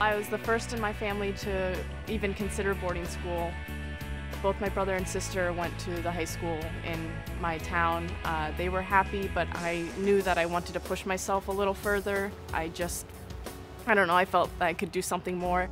I was the first in my family to even consider boarding school. Both my brother and sister went to the high school in my town. Uh, they were happy, but I knew that I wanted to push myself a little further. I just, I don't know, I felt I could do something more.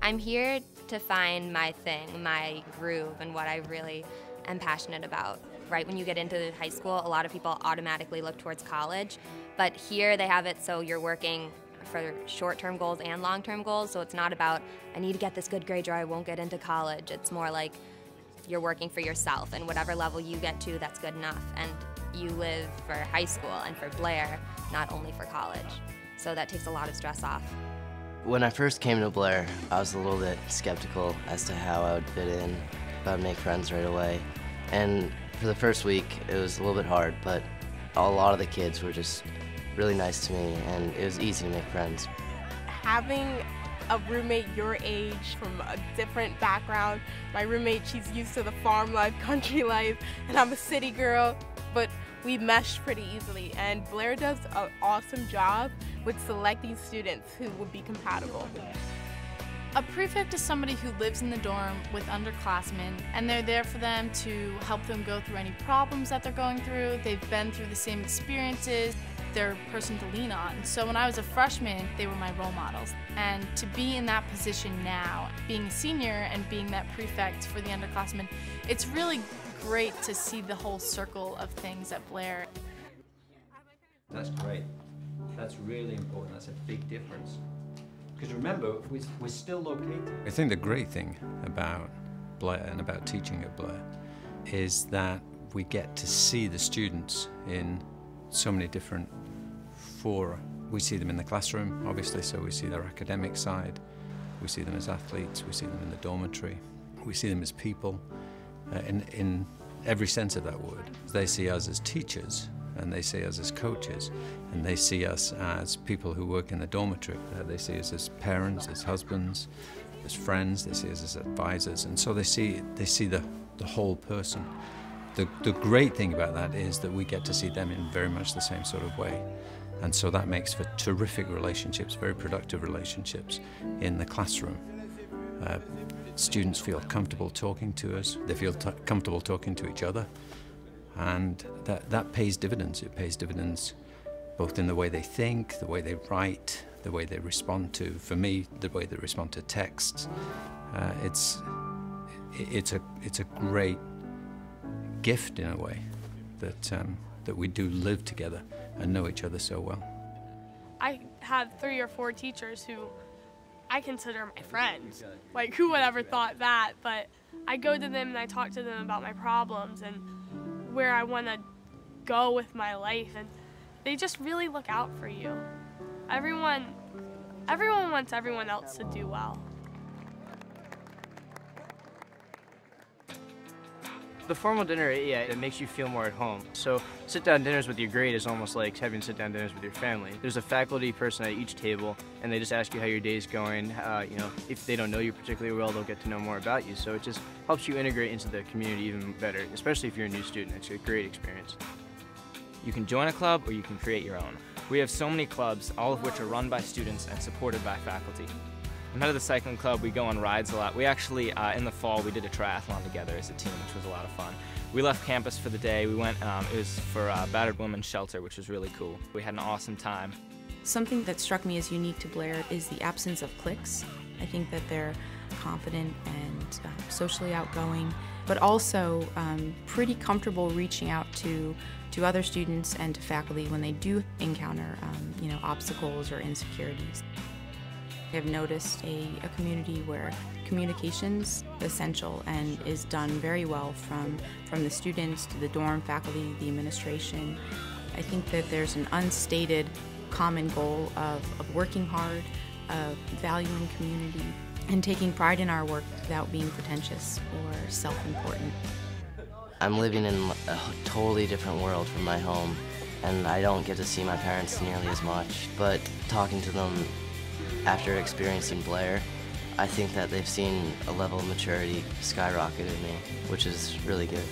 I'm here to find my thing, my groove, and what I really am passionate about. Right when you get into high school, a lot of people automatically look towards college, but here they have it so you're working for short-term goals and long-term goals. So it's not about I need to get this good grade or I won't get into college. It's more like you're working for yourself and whatever level you get to, that's good enough. And you live for high school and for Blair, not only for college. So that takes a lot of stress off. When I first came to Blair, I was a little bit skeptical as to how I would fit in, if I'd make friends right away. And for the first week, it was a little bit hard, but a lot of the kids were just really nice to me, and it was easy to make friends. Having a roommate your age from a different background. My roommate, she's used to the farm life, country life, and I'm a city girl, but we meshed pretty easily. And Blair does an awesome job with selecting students who would be compatible. A prefect is somebody who lives in the dorm with underclassmen and they're there for them to help them go through any problems that they're going through. They've been through the same experiences their person to lean on. So when I was a freshman, they were my role models. And to be in that position now, being a senior and being that prefect for the underclassmen, it's really great to see the whole circle of things at Blair. That's great. That's really important. That's a big difference. Because remember, we're still located. I think the great thing about Blair and about teaching at Blair is that we get to see the students in so many different fora. We see them in the classroom, obviously, so we see their academic side. We see them as athletes, we see them in the dormitory, we see them as people uh, in, in every sense of that word. They see us as teachers and they see us as coaches and they see us as people who work in the dormitory. Uh, they see us as parents, as husbands, as friends, they see us as advisors and so they see, they see the, the whole person. The, the great thing about that is that we get to see them in very much the same sort of way. And so that makes for terrific relationships, very productive relationships in the classroom. Uh, students feel comfortable talking to us, they feel comfortable talking to each other, and that, that pays dividends. It pays dividends both in the way they think, the way they write, the way they respond to, for me, the way they respond to texts. Uh, it's, it's, a, it's a great gift in a way that, um, that we do live together and know each other so well. I had three or four teachers who I consider my friends. Like, who would ever thought that? But I go to them and I talk to them about my problems and where I want to go with my life. And they just really look out for you. Everyone, everyone wants everyone else to do well. The formal dinner, yeah, it makes you feel more at home. So sit-down dinners with your grade is almost like having sit-down dinners with your family. There's a faculty person at each table, and they just ask you how your day's going. Uh, you know, if they don't know you particularly well, they'll get to know more about you. So it just helps you integrate into the community even better, especially if you're a new student. It's a great experience. You can join a club or you can create your own. We have so many clubs, all of which are run by students and supported by faculty. I'm head of the cycling club. We go on rides a lot. We actually, uh, in the fall, we did a triathlon together as a team, which was a lot of fun. We left campus for the day. We went, um, it was for uh, Battered Women's Shelter, which was really cool. We had an awesome time. Something that struck me as unique to Blair is the absence of cliques. I think that they're confident and uh, socially outgoing, but also um, pretty comfortable reaching out to to other students and to faculty when they do encounter um, you know obstacles or insecurities. I've noticed a, a community where communication's essential and is done very well from, from the students to the dorm faculty, the administration. I think that there's an unstated common goal of, of working hard, of valuing community, and taking pride in our work without being pretentious or self-important. I'm living in a totally different world from my home, and I don't get to see my parents nearly as much, but talking to them after experiencing Blair, I think that they've seen a level of maturity skyrocket in me, which is really good.